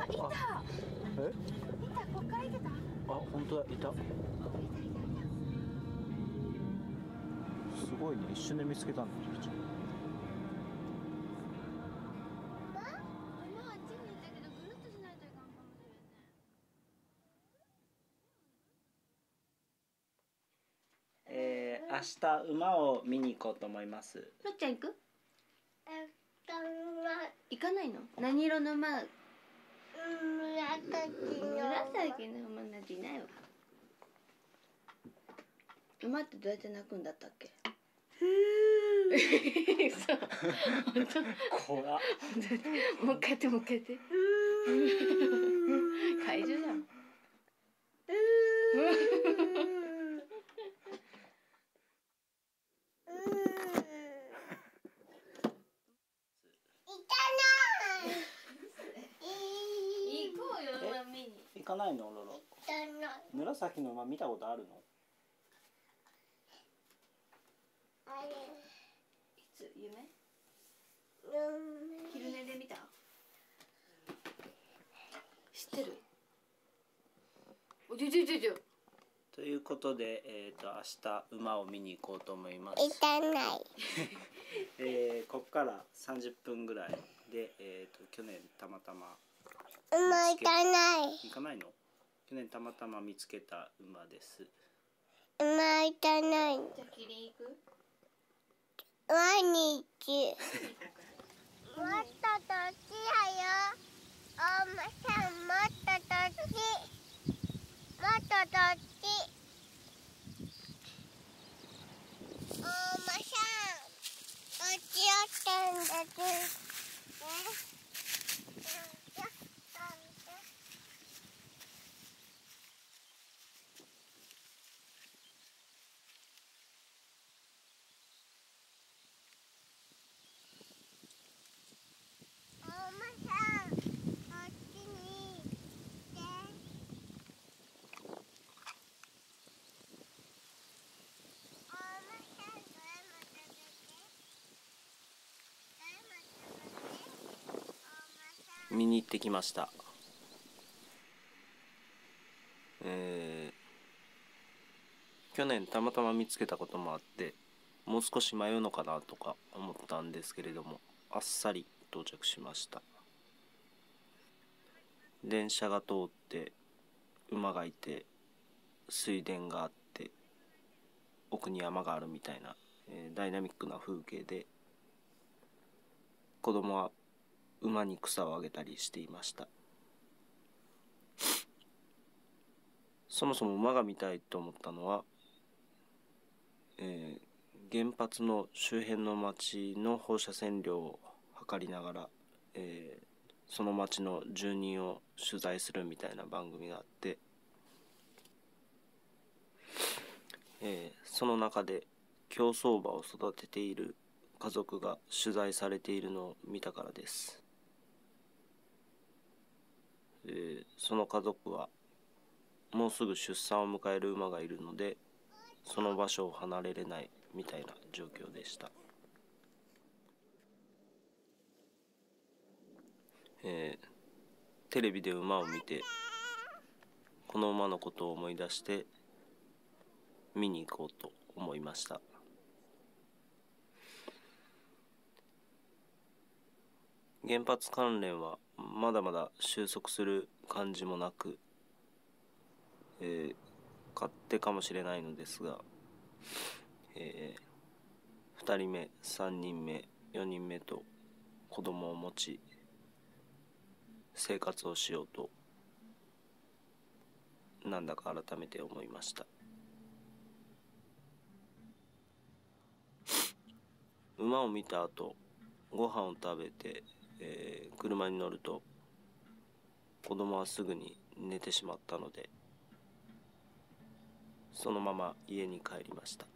あいた。えいたこっからいけた。あ本当だいた。すごいね一瞬で見つけたんだ。ちゃん明日馬を見に行こうと思います。むっちゃん行く？えっとま行かないの？何色の馬紫の紫の馬なんていないわ。馬ってどうやって鳴くんだったっけ？そう。本当怖っ。もう一回やってもう一回やって。怪獣じゃん行こうよ馬見に行かないの？ロロ。紫の馬見たことあるの？いつ？夢？昼寝で見た？知ってる。おじょじょじょじょということで、えー、と明日馬を見に行こうと思います、えー、ここから30分ぐらいで、えー、と去年たまたま行かない。の？去年たまたま見つけた馬です。じゃあキリン行く？毎日。もっとどっちやよ。おまさんもっとどっちもっとどっちおまさんどっちやってんですねおまさんこっちに来ておまさんどれも食べてどれも食べておまさん見に行ってきました。えー、去年たまたま見つけたこともあってもう少し迷うのかなとか思ったんですけれどもあっさり到着しました。電車が通って馬がいて水田があって奥に山があるみたいな、えーダイナミックな風景で子供は馬に草をあげたりしていましたそもそも馬が見たいと思ったのは、えー原発の周辺の町の放射線量を測りながら、えーその町の住人を取材するみたいな番組があって、えーその中で競走馬を育てている家族が取材されているのを見たからです。えーその家族はもうすぐ出産を迎える馬がいるのでその場所を離れれないみたいな状況でした、えーテレビで馬を見てこの馬のことを思い出して見に行こうと思いました。原発関連はまだまだ収束する感じもなく、えー勝手かもしれないのですが、え2人目3人目4人目と子供を持ち生活をしようとなんだか改めて思いました。馬を見た後ご飯を食べて、えー車に乗ると子供はすぐに寝てしまったのでそのまま家に帰りました。